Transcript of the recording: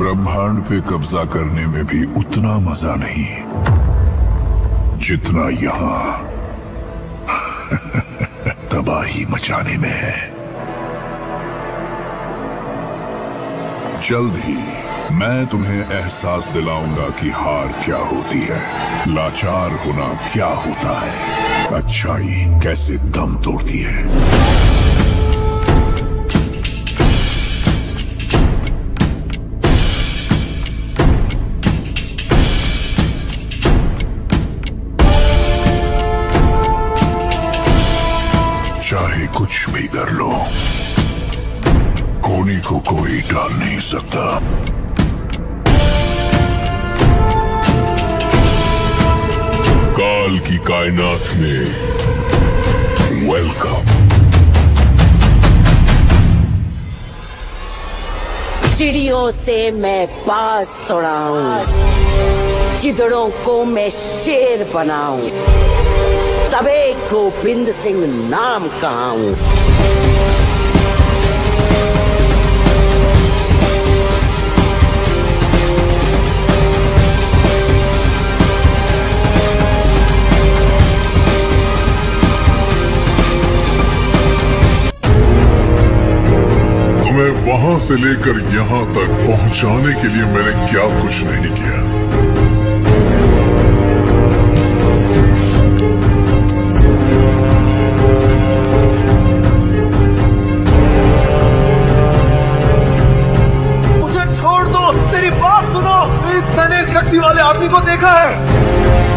ब्रह्मांड पे कब्जा करने में भी उतना मज़ा नहीं, जितना यहाँ। तबाही मचाने में है। जल्द ही मैं तुम्हें एहसास दिलाऊँगा कि हार क्या होती है। लाचार होना क्या होता है। अच्छाई कैसे दम तोड़ती है? चाहे कुछ भी कर लो। होनी को कोई टाल नहीं सकता। काल की कायनात में वेलकम चिड़ियों से मैं पास तोड़ाऊं। गिदड़ों को मैं शेर बनाऊँ। तबे गोविंद सिंह नाम कहा तुम्हें वहाँ से लेकर यहाँ तक पहुँचाने के लिए मैंने क्या कुछ नहीं किया? शक्ति वाले आदमी को देखा है।